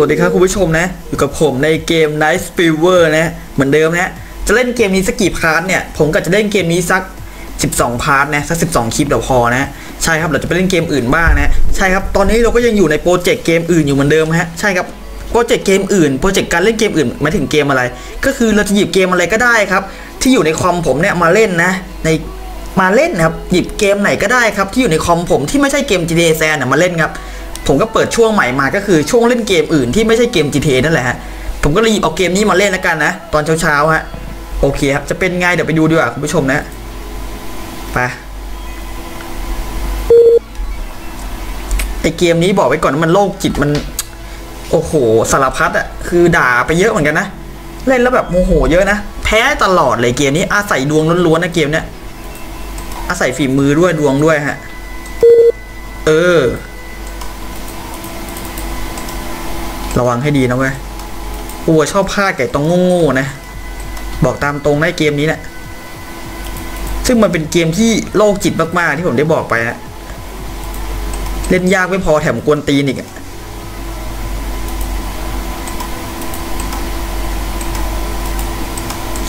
วัสดีครับคุณผู้ชมนะ อยู่กับผมในเกม Minesweeper นะเหมือนเดิมนะจะเล่นเกมนี้สักกี่ part เนี่ยผมก็จะเล่นเกมนี้สัก 12 part นะสัก 12 คลิปเดี๋ยวพอนะใช่ครับเราจะไปเล่นเกมอื่นบ้างนะใช่ครับตอนนี้เราก็ยังอยู่ในโปรเจกต์เกมอื่นอยู่เหมือนเดิมฮะใช่ครับโปรเจกต์เกมอื่นโปรเจกต์การเล่นเกมอื่นหมายถึงเกมอะไร ก็คือเราจะหยิบเกมอะไรก็ได้ครับ ที่อยู่ในคอมผมเนี่ยมาเล่นนะในมาเล่นนะครับหยิบเกมไหนก็ได้ครับที่อยู่ในคอมผมที่ไม่ใช่เกม GTA San นะมาเล่นครับ ผมก็เปิดช่วงใหม่มาก็คือช่วงเล่นเกมอื่นที่ไม่ใช่เกม GTA นั่นแหละฮะ ผมก็เลยหยิบเอาเกมนี้มาเล่นแล้วกันนะ ตอนเช้าๆฮะ โอเคครับ จะเป็นไงเดี๋ยวไปดูดีกว่าคุณผู้ชมนะ ไปไอเกมนี้บอกไว้ก่อนว่ามันโรคจิตมัน โอ้โหสารพัดอะคือด่าไปเยอะเหมือนกันนะ เล่นแล้วแบบโมโหเยอะนะ แพ้ตลอดเลยเกมนี้ อาศัยดวงล้วนๆนะเกมเนี้ยอาศัยฝีมือด้วยดวงด้วยฮะ เออ ระวังให้ดีนะเว้ยกูชอบพลาดไก่ตรงโง่ๆนะ บอกตามตรงในเกมนี้เนะี่ยซึ่งมันเป็นเกมที่โลกจิตมากๆที่ผมได้บอกไปนะเล่นยากไม่พอแถมกวนตีนอีก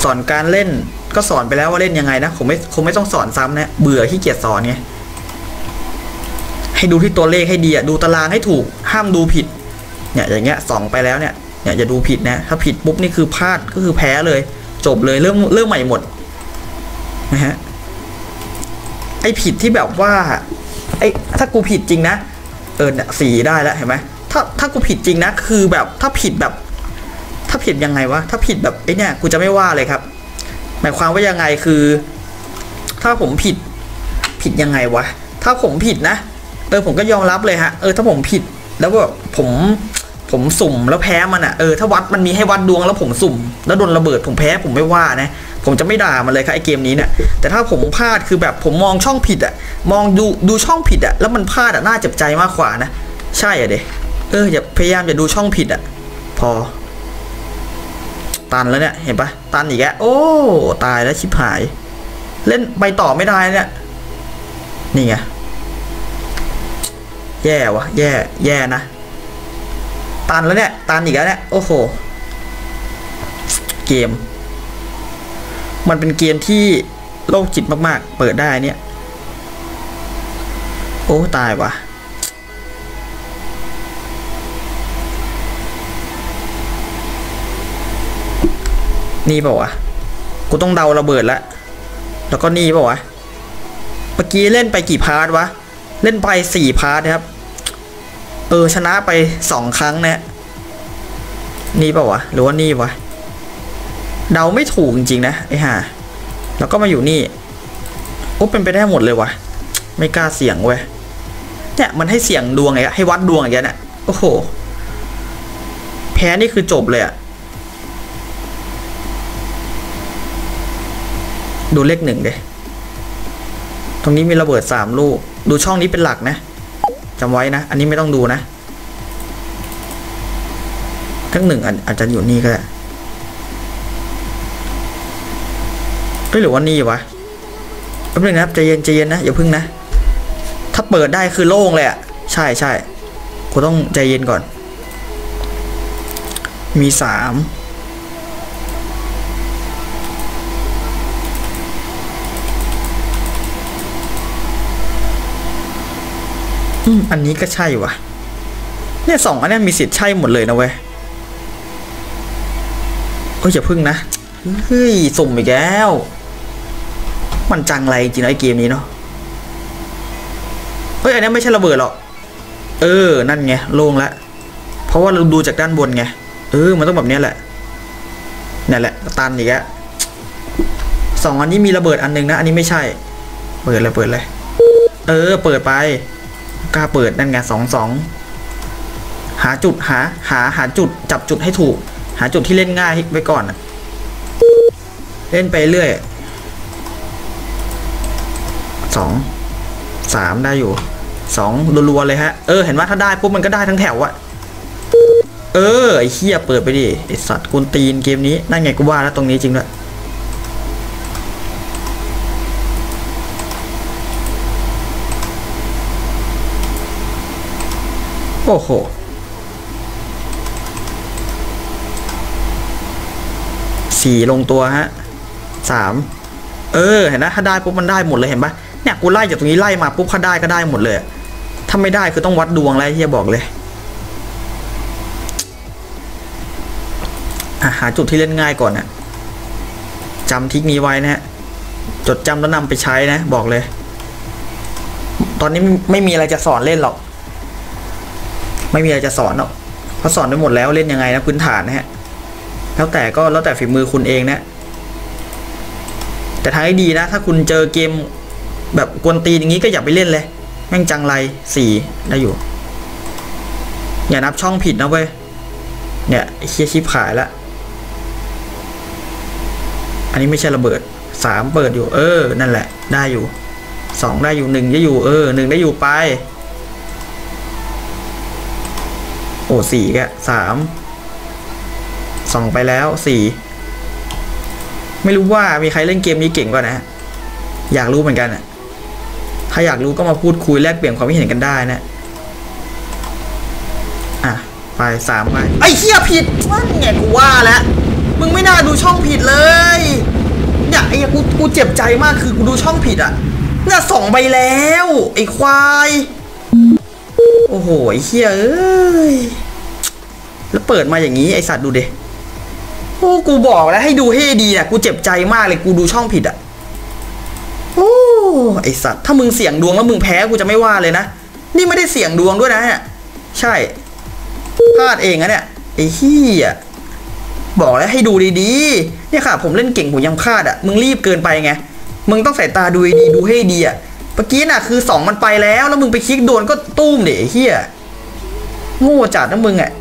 สอนการเล่นก็สอนไปแล้วว่าเล่นยังไงนะผมไม่คงไม่ต้องสอนซ้ำนะ เบื่อขี้เกียจสอนไงให้ดูที่ตัวเลขให้ดีอะดูตารางให้ถูก ห้ามดูผิด เนี่ยอย่างเงี้ยสองไปแล้วเนี่ยเนี่ยอย่าดูผิดนะถ้าผิดปุ๊บนี่คือพลาดก็คือแพ้เลย จบเลยเริ่มเริ่มใหม่หมดนะฮะไอผิดที่แบบว่าไอถ้ากูผิดจริงนะ เออเนี่ยสีได้แล้วเห็นไหมถ้าถ้ากูผิดจริงนะ คือแบบถ้าผิดแบบ ถ้าผิดยังไงวะถ้าผิดแบบไอเนี่ยกูจะไม่ว่าเลยครับ หมายความว่ายังไงคือ ถ้าผมผิดผิดยังไงวะถ้าผมผิดนะเออผมก็ยอมรับเลยฮะเออถ้าผมผิดแล้วแบบผม ผมสุ่มแล้วแพ้มันอะเออถ้าวัดมันมีให้วัดดวงแล้วผมสุ่ม แล้วโดนระเบิดผมแพ้ผมไม่ว่านะผมจะไม่ด่ามันเลยครับไอเกมนี้เนี่ยแต่ถ้าผมพลาดคือแบบผมมองช่องผิดอะมองดูดูช่องผิดอะแล้วมันพลาดอะน่าเจ็บใจมากกว่านะใช่อะเดเอออย่าพยายามอย่าดูช่องผิดอะพอ ตันแล้วเนี่ยเห็นปะตันอีกแล้วโอ้ตายแล้วชิบหาย เล่นไปต่อไม่ได้เนี่ยนี่ไงแย่วะแย่ แย่นะ ตันแล้วเนี่ย ตันอีกแล้วเนี่ย โอ้โห เกม มันเป็นเกมที่โรคจิตมากๆ เปิดได้เนี่ย โอ้ ตายวะนี่เปล่าวะ กูต้องเดาระเบิดแล้วแล้วก็นี่เปล่าวะ เมื่อกี้เล่นไปกี่ part วะ เล่นไปสี่ part ครับ เออชนะไปสองครั้งนะนี่เปล่าวะหรือว่านี่วะเดาไม่ถูกจริงๆนะไอ้ห่าแล้วก็มาอยู่นี่โอ้เป็นไปได้หมดเลยวะไม่กล้าเสี่ยงเว้ยเนี่ยมันให้เสี่ยงดวงไงให้วัดดวงอย่างเงี้ยเนี่ยโอ้โหแพ้นี่คือจบเลยอะดูเลขหนึ่งเดตรงนี้มีระเบิดสามลูก ดูช่องนี้เป็นหลักนะ จำไว้นะ อันนี้ไม่ต้องดูนะ ทั้งหนึ่งอาจจะอยู่นี่ก็ได้เฮ้ยหรือว่านี่วะแป๊บนึงนะครับใจเย็นใจเย็นนะอย่าพึ่งนะ ถ้าเปิดได้คือโล่งเลยอะใช่ใช่กูต้องใจเย็นก่อน มีสามอืม อันนี้ก็ใช่วะเนี่ยสองอันนี้มีสิทธิ์ใช่หมดเลยนะเว้ยเอ้ยอย่าพึ่งนะเฮ้ยสุ่มอีกแล้ว มันจังไรจริงไอเกมนี้เนาะเฮ้ยอันนี้ไม่ใช่ระเบิดหรอกเออ นั่นไงโล่งแล้วเพราะว่าเราดูจากด้านบนไงเออมันต้องแบบนี้แหละนี่แหละตันอีกแล้วสองอันนี้มีระเบิดอันนึงนะ อันนี้ไม่ใช่ เปิดเลยเปิดเลย เออ เปิดไป กล้าเปิดนั่นไงสองสองหาจุดหาหาหาจุดจับจุดให้ถูก หาจุดที่เล่นง่ายไว้ก่อนนะเล่นไปเรื่อยสองสามได้อยู่สองรัวๆเลยฮะ เออเห็นว่าถ้าได้ปุ๊บมันก็ได้ทั้งแถวอะเออไอ้เฮียเปิดไปดิไอสัตว์กุนตีนเกมนี้นั่นไงกูว่าแล้วตรงนี้จริงด้วย โอ้โหสี่ลงตัวฮะสามเออเห็นนะถ้าได้ปุ๊บมันได้หมดเลยเห็นปะเนี่ยกูไล่จากตรงนี้ไล่มาปุ๊บถ้าได้ก็ได้หมดเลยถ้าไม่ได้คือต้องวัดดวงแล้ที่จะบอกเลยหาจุดที่เล่นง่ายก่อนนะจำทิกนี้ไว้นะฮะจดจำแล้วนำไปใช้นะ บอกเลย ตอนนี้ไม่มีอะไรจะสอนเล่นหรอก ไม่มีอะไรจะสอนหรอกเพราะสอนไปหมดแล้วเล่นยังไงนะพื้นฐานนะฮะแล้วแต่ก็แล้วแต่ฝีมือคุณเองนะ แต่ทางให้ดีนะ ถ้าคุณเจอเกมแบบกวนตีนอย่างนี้ก็อย่าไปเล่นเลย แม่งจังไรสี่ได้อยู่ อย่านับช่องผิดนะเว้ยเนี่ยเคียชิบขายละอันนี้ไม่ใช่ระเบิดสามเปิดอยู่ เออ นั่นแหละ ได้อยู่สองได้อยู่หนึ่งได้อยู่ เออหนึ่งได้อยู่ไป โอ้สี่แกสามสองไปแล้วสี่ไม่รู้ว่ามีใครเล่นเกมนี้เก่งกว่านะ อยากรู้เหมือนกันอะถ้าอยากรู้ก็มาพูดคุยแลกเปลี่ยนความคิดเห็นกันได้นะ อะ ไปสามไปไอ้เหี้ยผิดนั่นไงกูว่าแล้วมึงไม่น่าดูช่องผิดเลยเนี่ยไอ้กูกูเจ็บใจมากคือกูดูช่องผิดอะน่ะสองใบแล้ว ไอ้ควาย โอ้โหเหี้ยเอ้ย แล้วเปิดมาอย่างนี้ไอสัตว์ดูเดโอ้กูบอกแล้วให้ดูให้ดีอะกูเจ็บใจมากเลยกูดูช่องผิดอะโอ้ไอสัตว์ถ้ามึงเสี่ยงดวงแล้วมึงแพ้กูจะไม่ว่าเลยนะ นี่ไม่ได้เสี่ยงดวงด้วยนะเนี่ยใช่พลาดเองนะเนี่ยไอ้เหี้ยบอกแล้วให้ดูดีๆเนี่ยค่ะ ผมเล่นเก่งผมยังพลาดอะมึงรีบเกินไปไงมึงต้องใส่ตาดูดีดูให้ดีอะ มื่อกี้น่ะคือสองมันไปแล้วแล้วมึงไปคลิกโดนก็ตุ้มเดไอ้เหี้ยโง่จัดนะมึงอะ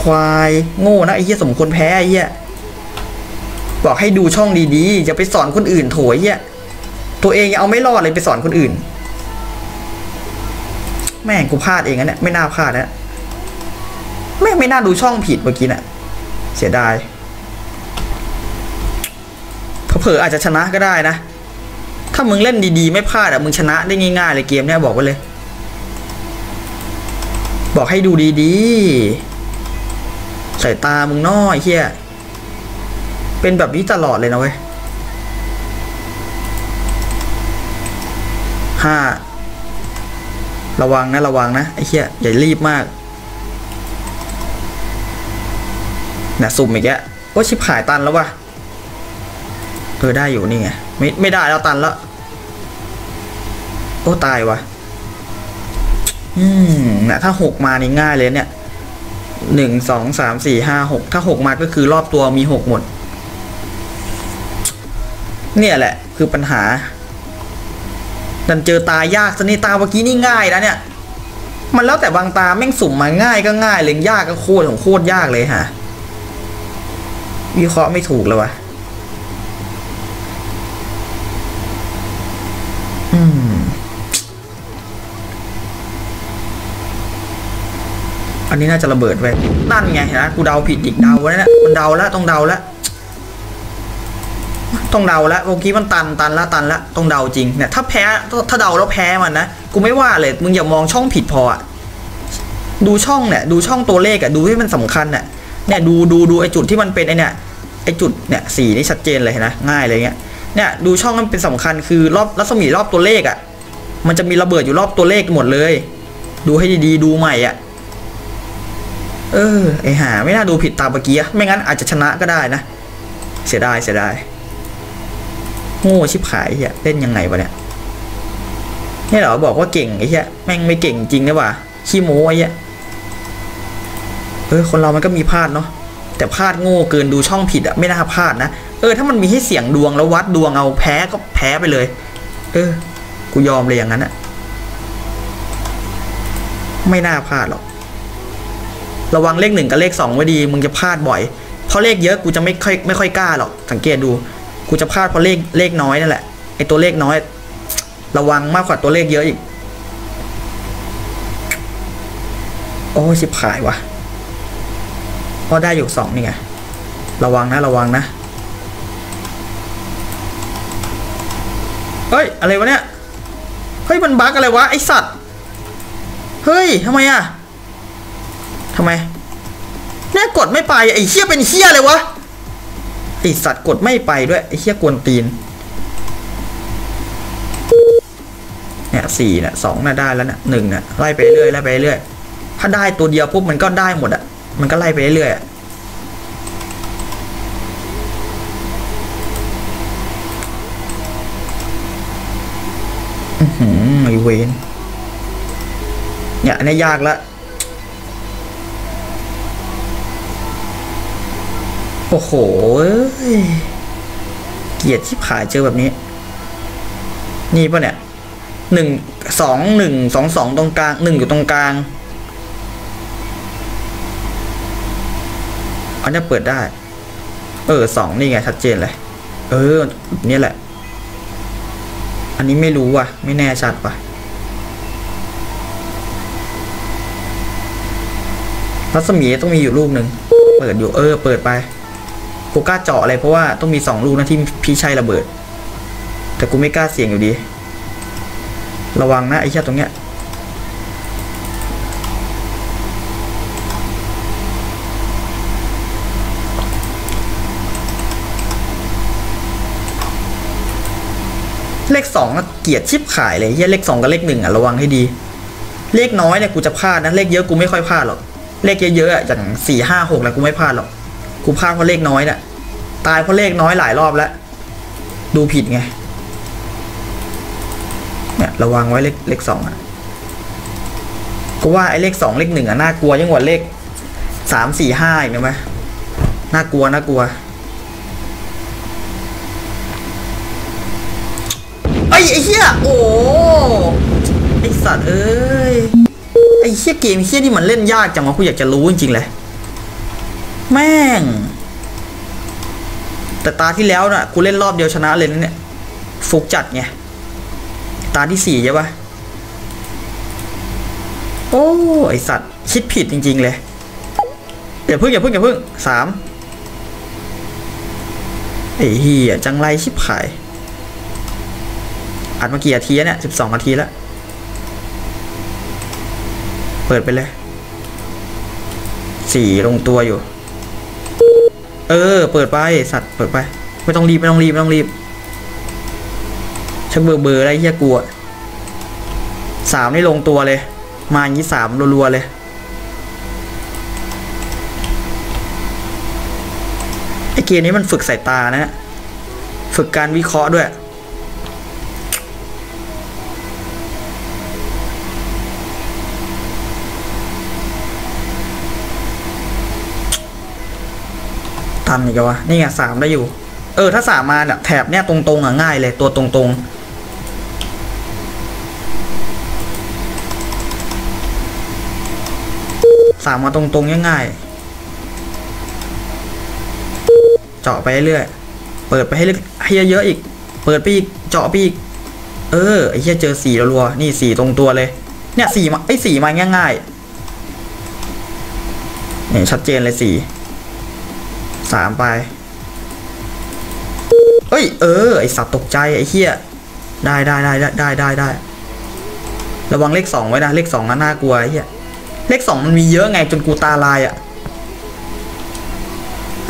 ควายโง่นะไอ้เหี้ยสมควรแพ้ไอ้เหี้ยบอกให้ดูช่องดีๆอย่าไปสอนคนอื่นโถไอ้เหี้ยตัวเองยังเอาไม่รอดเลยไปสอนคนอื่น แม่งกูพลาดเองนะเนี่ยไม่น่าพลาดนะแม่งไม่น่าดูช่องผิดเมื่อกี้น่ะเสียดายเผลออาจจะชนะก็ได้นะ ถ้ามึงเล่นดีๆ ไม่พลาดอะมึงชนะได้ง่ายๆเลยเกมเนี้ยบอกไว้เลย บอกให้ดูดีๆ ใสายตามึงน้อยเฮียเป็นแบบนี้ตลอดเลยนะเว้ยห้าระวังนะระวังนะไอ้เฮียอย่ารีบมากน่ะสุ่มอีกแล้วโอ้ชิบหายตันแล้ววะเออได้อยู่นี่ไง ไม่ไม่ได้แล้วตันแล้วโอ้ตายวะอืมนะถ้าหกมานี่ง่ายเลยเนี่ยหนึ่งสองสามสี่ห้าหกถ้าหกมาก็คือรอบตัวมีหกหมด เนี่ยแหละ คือปัญหาดันเจอตายากซะนี่ตาเมื่อกี้นี่ง่ายนะเนี่ย มันแล้วแต่บางตาแม่งสุ่มมาง่ายก็ง่ายเลยยากก็โคตรของโคตรยากเลยฮะวิเคราะห์ไม่ถูกเลยวะ อันนี้น่าจะระเบิดไว้นั่นไงนะกูเดาผิดอีกเดาแล้วนะมันเดาแล้วต้องเดาแล้วต้องเดาแล้วเมื่อกี้มันตันตันละตันละต้องเดาจริงเนี่ยถ้าแพ้ถ้าเดาแล้วแพ้มันนะกูไม่ว่าเลยมึงอย่ามองช่องผิดพออะดูช่องเนี่ยดูช่องตัวเลขอะดูให้มันสำคัญอะเนี่ยดูดูดูไอจุดที่มันเป็นไอเนี่ยไอจุดเนี่ยสีนี่ชัดเจนเลยนะง่ายเลยเงี้ยเนี่ยดูช่องมันเป็นสำคัญคือรอบรัศมีรอบตัวเลขอะมันจะมีระเบิดอยู่รอบตัวเลขหมดเลย ดูให้ดีๆดูใหม่อะ เออ ไอหาไม่น่าดูผิดตามเมื่อกี้ไม่งั้นอาจจะชนะก็ได้นะ เสียดายเสียดายโง่ชิบหายเฮียเล่นยังไงวะเนี่ยนี่เหรอบอกว่าเก่งไอ้เหี้ยแม่งไม่เก่งจริงนะว่ะขี้โม้ไอ้เหี้ยเออคนเรามันก็มีพลาดเนาะแต่พลาดโง่เกินดูช่องผิดอะไม่น่าพลาดนะเออถ้ามันมีให้เสี่ยงดวงแล้ววัดดวงเอาแพ้ก็แพ้ไปเลย เออ กูยอมเลยอย่างนั้นอะไม่น่าพลาดหรอก ระวังเลขหนึ่งกับเลขสองไว้ดี มึงจะพลาดบ่อย เพราะเลขเยอะกูจะไม่ค่อยไม่ค่อยกล้าหรอก สังเกตดู กูจะพลาดเพราะเลขเลขน้อยนั่นแหละ ไอตัวเลขน้อย ระวังมากกว่าตัวเลขเยอะอีก โอ้ชิบขายวะพอได้อยู่สองนี่ไง ระวังนะระวังนะเฮ้ย อะไรวะเนี่ย เฮ้ย มันบั๊กอะไรวะ ไอสัตว์ เฮ้ยทำไมอะ ทำไมเนี่ยกดไม่ไปไอ้เชี่ยเป็นเชี่ยเลยวะไอสัตว์กดไม่ไปด้วยไอเฮียกวนตีนเนี่ยสี่เนี่ยสองน่ะได้แล้วเนี่ยหนึ่งเนี่ยไล่ไปเรื่อยไล่ไปเรื่อยถ้าได้ตัวเดียวปุ๊บมันก็ได้หมดอะ มันก็ไล่ไปเรื่อยอะอื้อหือไอเวนเนี่ยอันนี้ยากละ โอ้โหเอ้ยเกลียดชิบหายเจอแบบนี้ นี่ปะเนี่ยหนึ่งสองหนึ่งสองสองตรงกลางหนึ่งอยู่ตรงกลางอันนี้เปิดได้ เออสองนี่ไงชัดเจนเลย เออเนี่ยแหละ อันนี้ไม่รู้ว่ะ ไม่แน่ชัดว่ะรัศมีต้องมีอยู่ลูกหนึ่ง เปิดอยู่เออ เปิดไป กูกล้าเจาะอะไรเพราะว่าต้องมีสองลูกนะที่พี่ชัยระเบิด แต่กูไม่กล้าเสี่ยงอยู่ดี ระวังนะไอ้เชี่ยตรงเนี้ยเลขสองเกลียดชิบขายเลยเฮียเลขสองกับเลขหนึ่งอะระวังให้ดี เลขน้อยเนี่ยกูจะพลาดนะเลขเยอะกูไม่ค่อยพลาดหรอก เลขเยอะๆอะอย่างสี่ห้าหกแล้วกูไม่พลาดหรอก กูพลาดเพราะเลขน้อยเนี่ยตายเพราะเลขน้อยหลายรอบแล้ว ดูผิดไง เนี่ยระวังไว้เลขเลขสองอะกูว่าไอ้เลขสองเลขหนึ่งอะน่ากลัวยิ่งกว่าเลขสามสี่ห้าอีกนะไหมน่ากลัวน่ากลัวไอ้ไอ้เหี้ยโอ้ไอ้สัตว์เอ้ยไอ้เหี้ยเกมเหี้ยนี่มันเล่นยากจังวะกูอยากจะรู้จริงๆเลย แม่ง แต่ตาที่แล้วน่ะกูเล่นรอบเดียวชนะเลยนะเนี่ยฟุกจัดไง ตาที่สี่ใช่ปะโอ้ไอสัตว์ คิดผิดจริง ๆ เลยอย่าพิ่งอย่าพิ่งอย่าพิ่งสามไอ้เหี้ยจังไรชิบหายอัดมากี่นาทีเนี่ยสิบสองนาทีแล้ว เปิดไปเลยสี่ลงตัวอยู่ เออ เปิดไปสัตว์เปิดไป ไม่ต้องรีบไม่ต้องรีบไม่ต้องรีบชักเบอร์เบอร์อะไรเฮียกลัวสามนี่ลงตัวเลย มาอย่างนี้สามรัวๆเลยไอเกมนี้มันฝึกสายตานะ ฝึกการวิเคราะห์ด้วย ตันอีกวะนี่ไงสามได้อยู่ เออ ถ้าสามมาเนี่ยแถบเนี่ยตรงๆอะง่ายเลยตัวตรงๆสามมาตรงๆง่ายๆ เจาะไปเรื่อยเปิดไปให้ลึกให้เยอะๆอีก เปิดไปอีก เจาะไปอีก เออไอ้เหี้ยเจอสี่รัวๆนี่สี่ตรงตัวเลย เนี่ยสีมาไอ้สี่มาง่ายๆเนี่ยชัดเจนเลยสี่ สามไป เอ้ย เออ ไอสัตว์ตกใจ ไอเฮียได้ได้ได้ได้ได้ได้ได้ ระวังเลขสองไว้นะ เลขสองน่ากลัวไอเฮียเลขสองมันมีเยอะไงจนกูตาลายอะ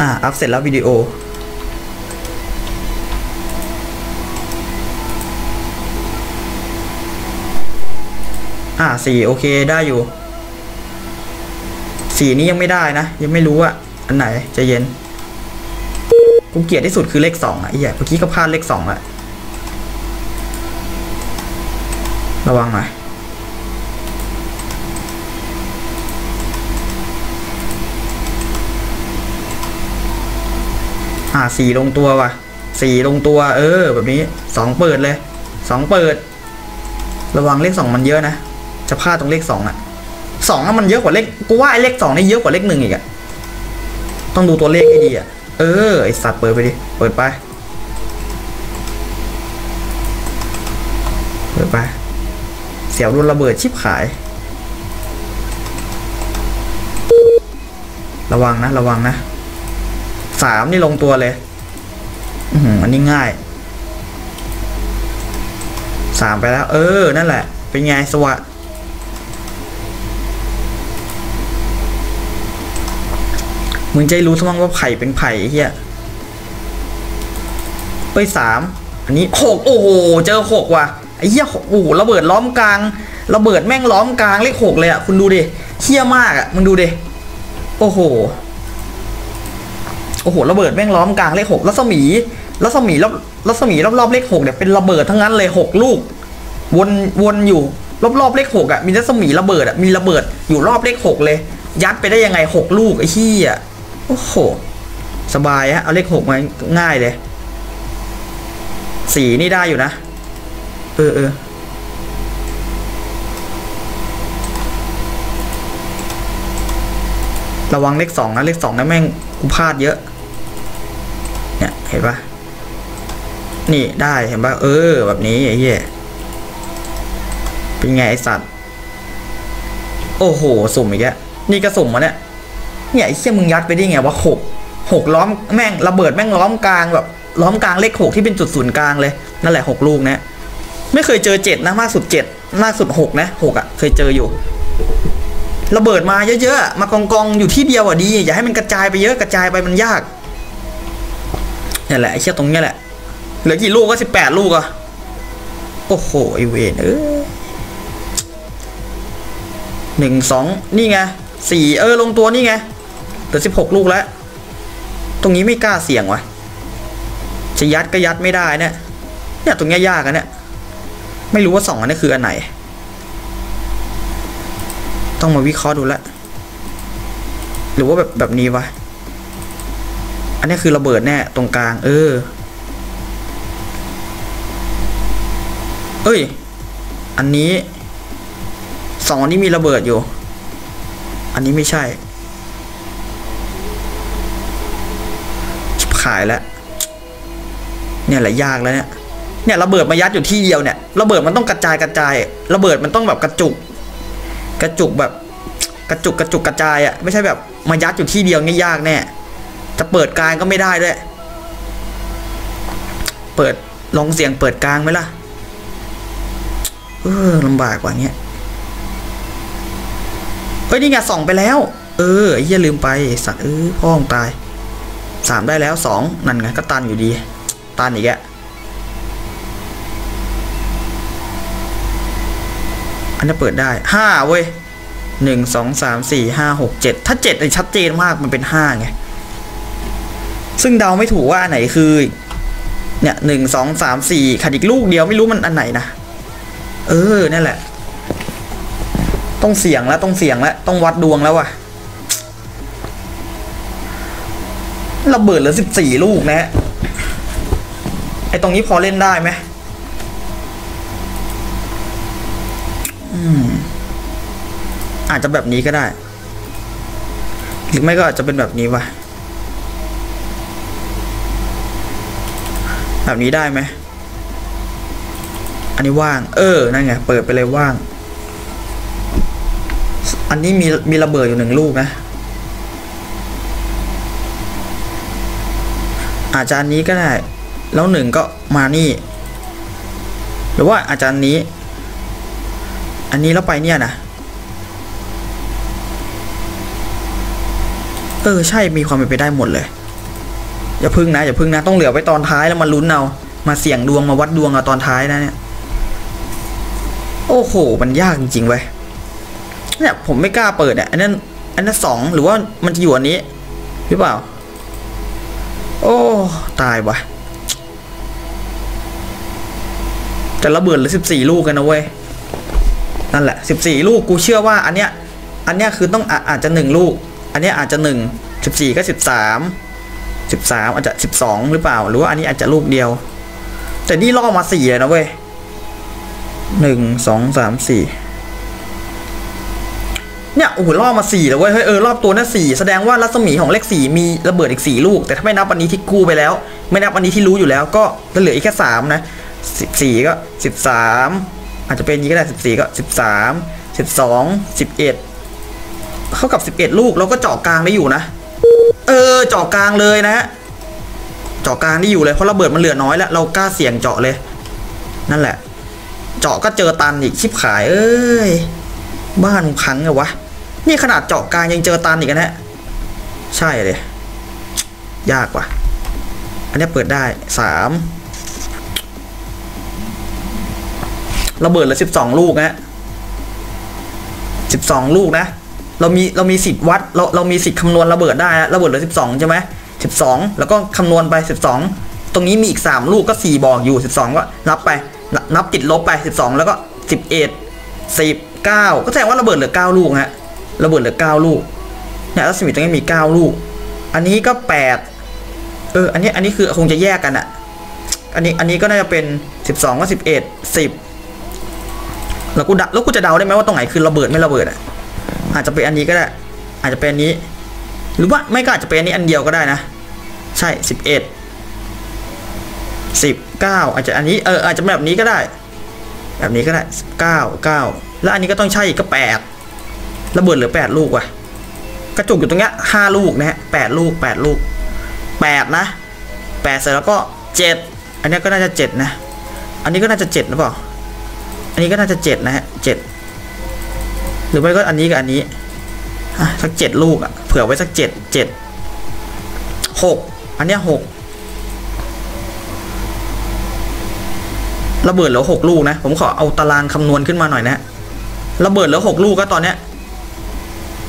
อ่าอัพเสร็จแล้ววิดีโออ่าสี่โอเคได้อยู่สีนี้ยังไม่ได้นะ ยังไม่รู้อะอันไหนจะเย็น กูเกลียดที่สุดคือเลขสองอะไอ้เหี้ยเมื่อกี้ก็พลาดเลขสองอะระวังหน่อยอ่าสี่ลงตัวว่ะสี่ลงตัว เออ แบบนี้สองเปิดเลยสองเปิด ระวังเลขสองมันเยอะนะ จะพลาดตรงเลขสองอะสองมันเยอะกว่าเลขกูว่าไอ้เลขสองนี่เยอะกว่าเลขหนึ่งอีกอะต้องดูตัวเลขให้ดีอะ เออ ไอสัตว์เปิดไปดิ เปิดไป เปิดไป เสียวโดนระเบิดชิบขาย ระวังนะ ระวังนะ สามนี่ลงตัวเลย อือหืออันนี้ง่าย สามไปแล้ว เออ นั่นแหละ เป็นไงสวะ มึงจะรู้ทั้งว่าไผ่เป็นไผ่ไอ้เฮียเอ้ยสามอันนี้หกโอ้โหเจอหกว่ะไอ้เหี้ยหกโอ้โหระเบิดล้อมกลางระเบิดแม่งล้อมกลางเลขหกเลยอะคุณดูดิเหี้ยมากอะมึงดูดิโอ้โหโอ้โหระเบิดแม่งล้อมกลางเลขหกรัศมีรัศมีรอบรัศมีรอบๆเลขหกเนี่ยเป็นระเบิดทั้งนั้นเลยหกลูก วนวนอยู่รอบๆเลขหกอะมีรัศมีระเบิดอะมีระเบิดอยู่รอบเลขหกเลย ยัดไปได้ยังไงหกลูกไอ้เหี้ย โอ้โห สบายฮะ เอาเลขหกมาง่ายเลยสีนี่ได้อยู่นะ เออเออระวังเลขสองนะ เลขสองนะแม่งกูพลาดเยอะ เนี่ยเห็นปะนี่ได้เห็นปะเออ แบบนี้ไอ้เหี้ยเป็นไงไอสัตว์ โอ้โห สุ่มอีกแล้วนี่ก็สุ่มมาเนี่ย เนี่ยไอ้เชี่ยมึงยัดไปได้ไงวะหกหกล้อมแม่งระเบิดแม่งล้อมกลางแบบล้อมกลางเลขหกที่เป็นจุดศูนย์กลางเลยนั่นแหละหกลูกนะไม่เคยเจอเจ็ดนะมากสุดเจ็ดมากสุดหกนะหกอะเคยเจออยู่ ระเบิดมาเยอะๆมากองกองอยู่ที่เดียวอะดี อย่าให้มันกระจายไปเยอะกระจายไปมันยากนี่แหละไอ้เชี่ยตรงเนี้ยแหละเหลือกี่ลูกก็สิบแปดลูกอะโอ้โหไอเวนเออหนึ่งสองนี่ไงสี่เออลงตัวนี่ไง เหลือสิบหกลูกแล้ว ตรงนี้ไม่กล้าเสี่ยงวะจะยัดก็ยัดไม่ได้เนี่ยเนี่ยตรงนี้ยากอะเนี่ย ไม่รู้ว่าสองอันนี้คืออันไหน ต้องมาวิเคราะห์ดูลวหรือว่าแบบแบบนี้วะ อันนี้คือระเบิดแน่ตรงกลาง เออ เอ้ย อันนี้สองอันนี้มีระเบิดอยู่ อันนี้ไม่ใช่ ชิบ ขายแล้ว เนี่ยแหละยากแล้วเนี่ย เนี่ยระเบิดมายัดอยู่ที่เดียวเนี่ยระเบิดมันต้องกระจายกระจายระเบิดมันต้องแบบกระจุก กระจุกแบบกระจุกกระจุกกระจายอะไม่ใช่แบบมายัดอยู่ที่เดียวนี่ยากแน่จะเปิดกลางก็ไม่ได้ด้วย เปิดลองเสียงเปิดกลางไหมล่ะ เออลำบากกว่าเนี้ยเฮ้ยนี่ไงส่องไปแล้ว เอออ้เหี้ยลืมไปสัตว์เออพ่อองตาย สามได้แล้วสองนั่นไงก็ตันอยู่ดี ตันอีกแกอันนี้เปิดได้ห้าเว้ยหนึ่งสองสามสี่ห้าหกเจ็ดถ้าเจ็ดเนี่ยชัดเจนมากมันเป็นห้าไง ซึ่งเดาไม่ถูกว่าอันไหนคือ เนี่ยหนึ่งสองสามสี่ขัดอีกลูกเดียวไม่รู้มันอันไหนนะ เออนั่นแหละ ต้องเสี่ยงแล้วต้องเสี่ยงแล้วต้องวัดดวงแล้วว่ะ ระเบิดเหลือสิบสี่ลูกนะฮะไอตรงนี้พอเล่นได้ไหมอืม อาจจะแบบนี้ก็ได้ หรือไม่ก็อาจจะเป็นแบบนี้วะแบบนี้ได้ไหม อันนี้ว่าง เออ นั่นไง เปิดไปเลยว่าง อันนี้มีมีระเบิดอยู่หนึ่งลูกนะ อาจจะอันนี้ก็ได้ แล้วหนึ่งก็มานี่ หรือว่าอาจารย์นี้ อันนี้แล้วไปเนี่ยนะเออใช่มีความเป็นไปได้หมดเลย อย่าพึ่งนะ อย่าพึ่งนะ ต้องเหลือไว้ตอนท้ายแล้วมาลุ้นเอา มาเสี่ยงดวงมาวัดดวงเอาตอนท้ายนะเนี่ย โอ้โห มันยากจริงๆเว้ยเนี่ยผมไม่กล้าเปิดเนี่ยอันนั้นอันนั้นสองหรือว่ามันจะอยู่อันนี้ หรือเปล่า ตายวะแต่ระเบิดเหลือสิบสี่ลูกกันนะเว้ย นั่นแหละสิบสี่ลูกกูเชื่อว่าอันเนี้ย อันเนี้ยคือต้องอาอาจจะหนึ่งลูก อันเนี้ยอาจจะหนึ่งสิบสี่ก็สิบสามสิบสามอาจจะสิบสองหรือเปล่า หรือว่าอันนี้อาจจะลูกเดียว แต่นี่ล่อมาสี่เลยนะเว้ยหนึ่งสองสามสี่ เนี่ยโอ้โหล่อมาสี่แล้วเว้ยเฮ้ยเออรอบตัวน่าสี่แสดงว่ารัศมีของเลขสี่มีระเบิดอีกสี่ลูก แต่ถ้าไม่นับอันนี้ที่กู้ไปแล้ว ไม่นับอันนี้ที่รู้อยู่แล้ว ก็เหลืออีกแค่สามนะสิบสี่ก็สิบสามอาจจะเป็นนี้ก็ได้สิบสี่ก็สิบสามสิบสองสิบเอ็ดเข้ากับสิบเอ็ดลูกเราก็เจาะกลางได้อยู่นะ เออเจาะกลางเลยนะฮะเจาะกลางได้อยู่เลยเพราะระเบิดมันเหลือน้อยแล้วเรากล้าเสี่ยงเจาะเลย นั่นแหละ เจาะก็เจอตันอีกชิบขายเอ้ย บ้านพังไงวะ นี่ขนาดเจาะกลางยังเจอตันอีกนะใช่เลย ยากว่ะ อันนี้เปิดได้สามระเบิดละสิบสองลูกนะสิบสองลูกนะ เรามีเรามีสิทธิ์วัดเราเรามีสิทธิ์คำนวณระเบิดได้นระเบิดละสิบสองใช่ไหมสิบสองแล้วก็คำนวณไปสิบสองตรงนี้มีอีกสามลูกก็สี่บอกอยู่สิบสองก็นับไป นับติดลบไปสิบสองแล้วก็สิบเอ็ดสิบ เก้าก็แสดงว่าระเบิดเหลือเก้าลูกฮะระเบิดเหลือเก้าลูกเนี่ยรัศมีตรงนี้มีเก้าลูก อันนี้ก็แปดเออ อันนี้ อันนี้คือคงจะแยกกันอะอันนี้ อันนี้ก็น่าจะเป็นสิบสองก็สิบเอ็ดสิบแล้วกูดแล้วกูจะเดาได้ไหมว่าตรงไหนคือระเบิดไม่ระเบิดอะอาจจะเป็นอันนี้ก็ได้ อาจจะเป็นอันนี้ หรือว่าไม่ก็อาจจะเป็นอันนี้อันเดียวก็ได้นะ ใช่สิบเอ็ดสิบเก้าอาจจะอันนี้ เออ อาจจะแบบนี้ก็ได้ แบบนี้ก็ได้สิบเก้าเก้า แล้วอันนี้ก็ต้องใช่อีกก็แปดระเบิดเหลือแปดลูกว่ะ กระจุกอยู่ตรงเนี้ยห้าลูกนะฮะแปดลูกแปดลูกแปดนะแปดเสร็จแล้วก็เจ็ดอันนี้ก็น่าจะเจ็ดนะ อันนี้ก็น่าจะเจ็ดหรือเปล่า อันนี้ก็น่าจะเจ็ดนะฮะเจ็ดหรือไม่ก็อันนี้กับอันนี้อะสักเจ็ดลูกอะเผื่อไว้สักเจ็ดเจ็ดหกอันเนี้ยหกระเบิดเหลือหกลูกนะ ผมขอเอาตารางคำนวณขึ้นมาหน่อยนะ ระเบิดเหลือหกลูกก็ตอนเนี้ย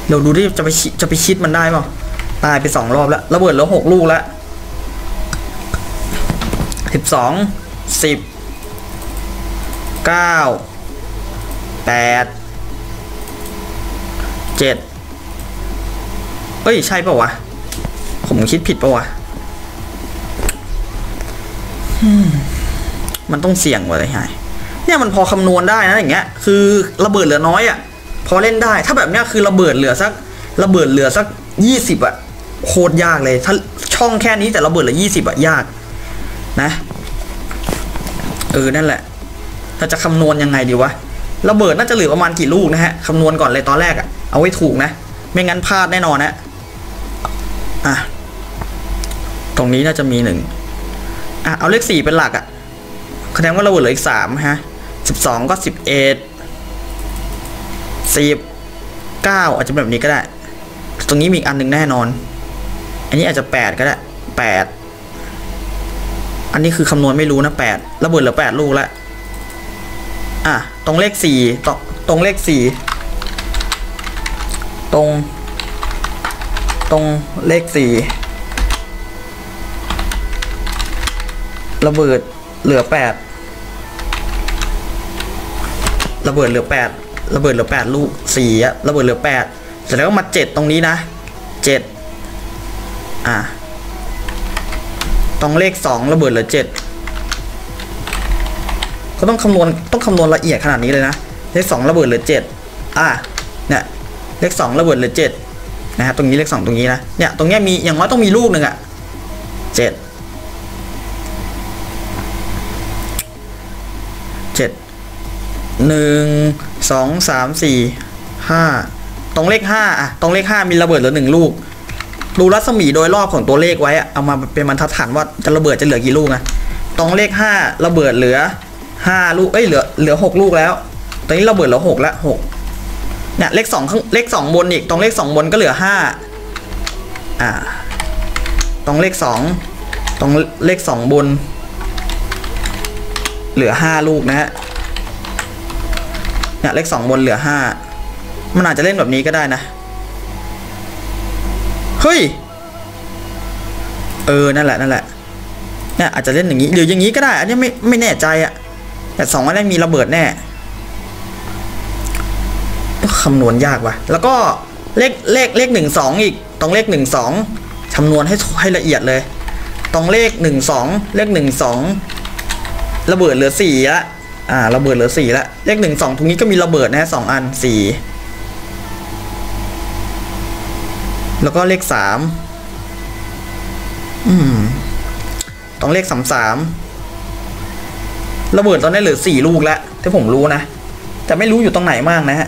เดี๋ยวดูที่จะไปจะไปชิดมันได้ป่าตายไปสองรอบแล้วระเบิดเหลือหกลูกแล้วสิบสองสิบเก้าแปดเจ็ดเอ้ย ใช่ปะวะ ผมคิดผิดปะวะมันต้องเสี่ยงกว่ะเลยไง เนี่ยมันพอคำนวณได้นะอย่างเงี้ย คือระเบิดเหลือน้อยอะ่ะพอเล่นได้ ถ้าแบบเนี้ยคือระเบิดเหลือสักระเบิดเหลือสักยี่สิบอะโคตรยากเลย ถ้าช่องแค่นี้แต่ระเบิดเหลือยี่สิบอะยาก นะเออนั่นแหละเราจะคำนวณยังไงดีวะระเบิดน่าจะเหลือประมาณกี่ลูกนะฮะคำนวณก่อนเลยตอนแรกอะเอาไว้ถูกนะ ไม่งั้นพลาดแน่นอนนะอะตรงนี้น่าจะมีหนึ่งอะเอาเลขสี่เป็นหลักอะคะแนนว่าระเบิดเหลืออีกสามฮะ สิบสองก็สิบเอ็ดสิบเก้าอาจจะแบบนี้ก็ได้ ตรงนี้มีอีกอันหนึ่งแน่นอน อันนี้อาจจะแปดก็ได้แปดอันนี้คือคำนวณไม่รู้นะแปดระเบิดเหลือแปดลูกแล้ว อะ ตรงเลขสี่ตรงตรงเลขสี่ตรง ตรงเลขสี่ระเบิดเหลือแปด ระเบิดเหลือแปดระเบิดเหลือแปดลูกสี่อะระเบิดเหลือแปดเสร็จแล้วก็มาเจ็ดตรงนี้นะเจ็ดอะตรงเลขสองระเบิดเหลือเจ็ดก็ต้องคำนวณต้องคำนวณละเอียดขนาดนี้เลยนะเลขสองระเบิดเหลือเจ็ดอะเนี่ยเลขสองระเบิดเหลือเจ็ดนะฮะตรงนี้เลขสองตรงนี้นะเนี่ยตรงเนี้ยมีอย่างน้อยต้องมีลูกหนึ่งอะเจ็ดเจ็ด หนึ่งสองสามสี่ห้าตรงเลขห้าอะตรงเลขห้ามีระเบิดเหลือหนึ่งลูก ดูรัศมีโดยรอบของตัวเลขไว้อะเอามาเป็นบรรทัดฐานว่าจะระเบิดจะเหลือกี่ลูกนะตรงเลขห้าระเบิดเหลือห้าลูกเอ้ยเหลือเหลือหกลูกแล้ว ตอนนี้ระเบิดเหลือหกล้วหกเนี่ยเลขสองข้างเลขสองบนอีกตรงเลขสองบนก็เหลือห้าอ่า ตรงเลขสองตรงเลขสองบน เหลือห้าลูกนะฮะ เนี่ยเลขสองบนเหลือห้ามันอาจจะเล่นแบบนี้ก็ได้นะ เฮ้ย เออ นั่นแหละ นั่นแหละ เนี่ยอาจจะเล่นอย่างนี้หรืออย่างนี้ก็ได้ อันนี้ไม่ไม่แน่ใจอะแต่สองอันนี้มีระเบิดแน่คำนวณยากว่ะ แล้วก็เลขเลขเลขหนึ่งสองอีก ตรงเลขหนึ่งสองคำนวณให้ให้ละเอียดเลย ตรงเลขหนึ่งสองเลขหนึ่งสองระเบิดเหลือสี่ละ อ่าระเบิดเหลือสี่ละเลขหนึ่งสองตรงนี้ก็มีระเบิดนะสองอันสี่แล้วก็เลขสามอืมต้องเลขสามสามระเบิดตอนนี้เหลือสี่ลูกแล้วที่ผมรู้นะแต่ไม่รู้อยู่ตรงไหนมากนะฮะ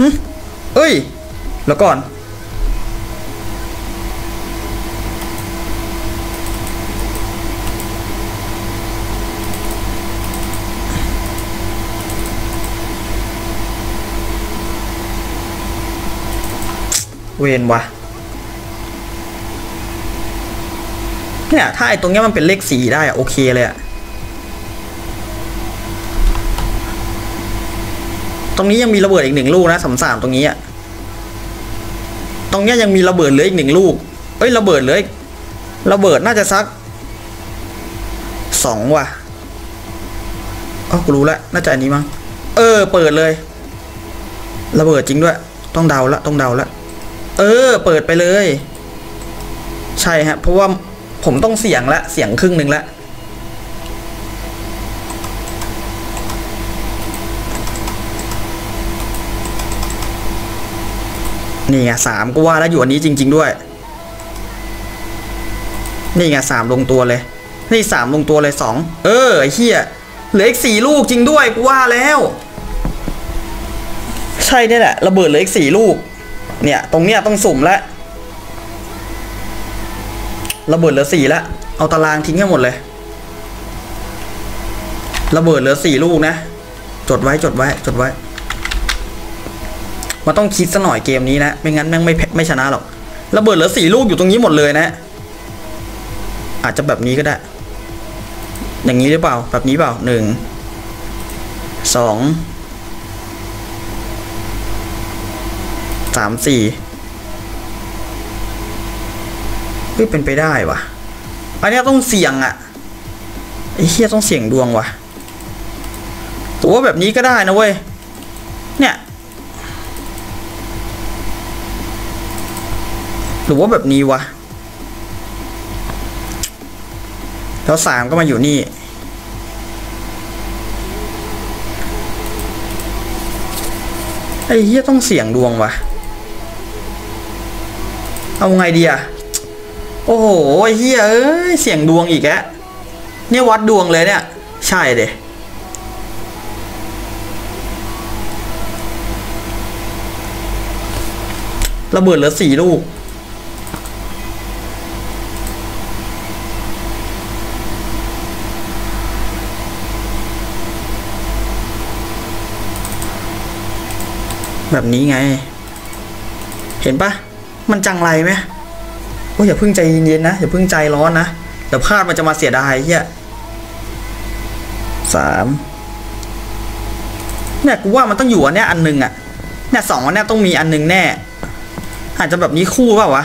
หึเอ้ย แล้วก่อน เวนวะเนี่ยถ้าไอ้ตรงเนี้ยมันเป็นเลขสี่ได้อะโอเคเลยอะ ตรงนี้ยังมีระเบิดอีกหนึ่งลูกนะสามสามตรงนี้อะตรงนี้ยังมีระเบิดเหลืออีกหนึ่งลูก เอ้ยระเบิดเหลือระเบิดน่าจะสักสองว่ะอ๋อกูรู้แล้วน่าจะอันนี้มั้ง เออ เปิดเลย ระเบิดจริงด้วย ต้องเดาละ ต้องเดาละ เออ เปิดไปเลย ใช่ฮะ เพราะว่าผมต้องเสียงละ เสียงครึ่งหนึ่งละ นี่ไงสามก็ว่าแล้วอยู่อันนี้จริง ๆด้วย นี่ไงสามลงตัวเลย นี่สามลงตัวเลยสองเออไอ้เฮียเหลืออีกสี่ลูกจริงด้วยกูว่าแล้ว ใช่เนี่ยแหละระเบิดเหลืออีกสี่ลูก เนี่ย ตรงเนี้ยต้องสุ่มแล้วระเบิดเหลือสี่ล้วเอาตารางทิ้งให้หมดเลยระเบิดเหลือสี่ลูกนะ จดไว้จดไว้จดไว้ มันต้องคิดซะหน่อยเกมนี้นะ ไม่งั้นแม่งไม่ไม่ชนะหรอกระเบิดเหลือสี่ลูกอยู่ตรงนี้หมดเลยนะ อาจจะแบบนี้ก็ได้ อย่างนี้หรือเปล่า แบบนี้เปล่าหนึ่งสองสามสี่เฮ้ยเป็นไปได้วะอันนี้ต้องเสี่ยงอะไอ้เฮียต้องเสี่ยงดวงวะตัวาแบบนี้ก็ได้นะเว้ยเนี่ย รือว่าแบบนี้วะ แล้วสามก็มาอยู่นี่ ไอ้เฮียต้องเสี่ยงดวงวะ เอาไงดีอะโอ้โหไอ้เฮียเอ้ย เสี่ยงดวงอีกแล้วเนี่ยวัดดวงเลยเนี่ย ใช่เด้ระเบิดเหลือสี่ลูก แบบนี้ไง เห็นปะมันจังไรไหมโอ้ยอย่าเพิ่งใจเย็นๆนะ อย่าเพิ่งใจร้อนนะเดี๋ยวพลาดมันจะมาเสียดายเฮียสามเนี่ยกูว่ามันต้องอยู่อันเนี้ยอันหนึ่งอะเนี่ยสองอันเนี้ยต้องมีอันหนึ่งแน่ อาจจะแบบนี้คู่เปล่าวะ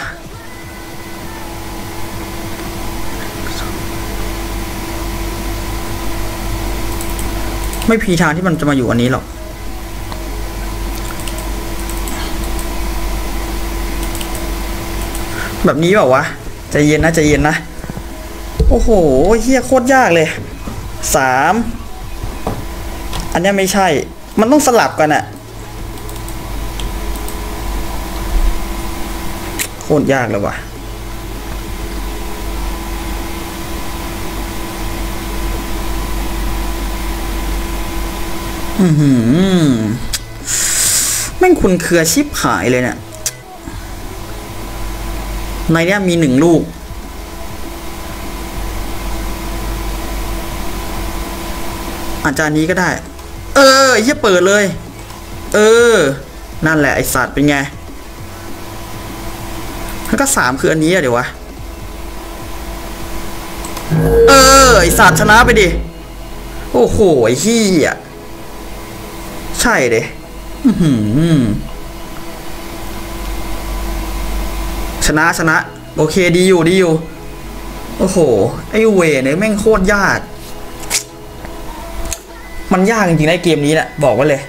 ไม่พีทางที่มันจะมาอยู่อันนี้หรอก แบบนี้เปล่าวะใจเย็นนะใจเย็นนะ โอ้โหเฮียโคตรยากเลยสามอันนี้ไม่ใช่ มันต้องสลับกันอะโคตรยากเลยว่ะอือหือแม่งคุณเครือชิบหายเลยเนี่ย ในนี้มีหนึ่งลูก อาจารย์นี้ก็ได้ เออเฮียเปิดเลย เออ นั่นแหละไอสัตว์เป็นไง แล้วก็สามคืออันนี้อะเดี๋ยววะ เออ ไอสัตว์ชนะไปดิ โอ้โหไอเฮียใช่เด้อื้อหือ ชนะชนะ โอเคดีอยู่ดีอยู่ โอ้โห ไอ้เวเนี่ยแม่งโคตรยาก มันยากจริงๆในเกมนี้แหละบอกไว้เลย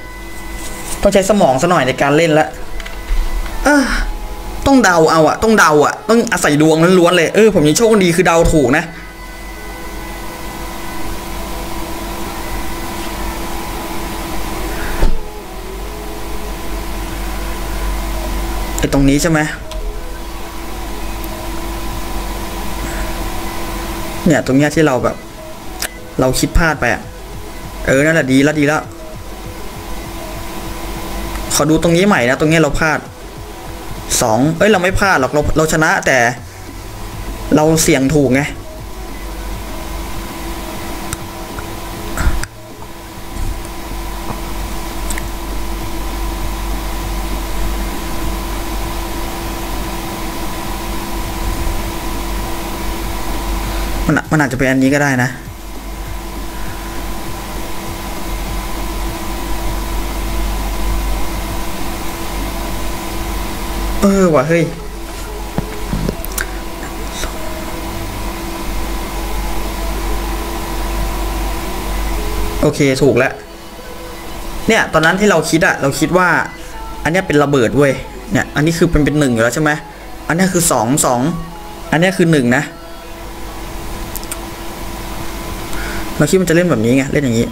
ต้องใช้สมองซะหน่อยในการเล่นละต้องเดาเอาอะต้องเดาอะต้องอาศัยดวงล้วนๆเลย เออผมยังโชคดีคือเดาถูกนะไอตรงนี้ใช่ไหม เนี่ย ตรงเนี้ยที่เราแบบ เราคิดพลาดไปอะ เออนั่นแหละดีแล้วดีแล้วขอดูตรงนี้ใหม่นะ ตรงเนี้ยเราพลาดสองเอ้ยเราไม่พลาดหรอกเราเราชนะแต่ เราเสี่ยงถูกไง มันมันอาจจะเป็นอันนี้ก็ได้นะเออว่ะเฮ้ยโอเคถูกแล้ว เนี่ยตอนนั้นที่เราคิดอะเราคิดว่า อันนี้เป็นระเบิดเว้ยเนี่ยอันนี้คือเป็นเป็นหนึ่งอยู่แล้วใช่ไหมอันนี้คือสองสองอันนี้คือหนึ่งนะ เราคิดมันจะเล่นแบบนี้ไงเล่นอย่างนี้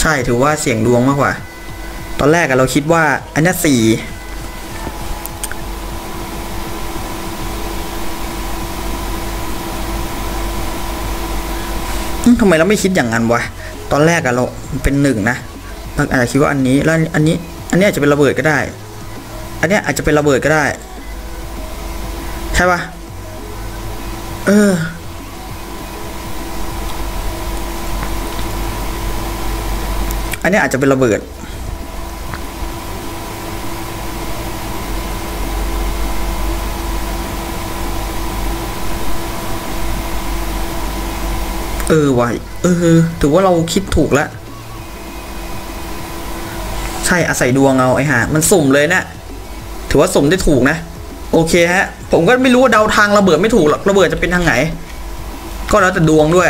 ใช่ถือว่าเสี่ยงดวงมากกว่า ตอนแรกอะเราคิดว่าอันนี้สี่ทำไมเราไม่คิดอย่างนั้นวะ ตอนแรกอะเราเป็นหนึ่งนะเราอาจจะคิดว่าอันนี้แล้วอันนี้ อันนี้อาจจะเป็นระเบิดก็ได้ อันนี้อาจจะเป็นระเบิดก็ได้ ใช่ปะเออ อันนี้อาจจะเป็นระเบิด เออวายเออถือว่าเราคิดถูกแล้วใช่อาศัยดวงเอาไอ้ห่ามันสุ่มเลยเนะี่ยถือว่าสุ่มได้ถูกนะ โอเคฮะ ผมก็ไม่รู้ว่าเดาทางระเบิดไม่ถูกหรอกระเบิดจะเป็นทางไหน ก็แล้วแต่ดวงด้วย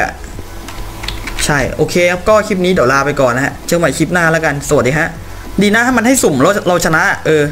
ใช่โอเคครับก็คลิปนี้เดี๋ยวลาไปก่อนนะฮะเจอกันใหม่คลิปหน้าแล้วกันสวัสดีฮะดีนะถ้ามันให้สุ่มเราเราชนะ เออ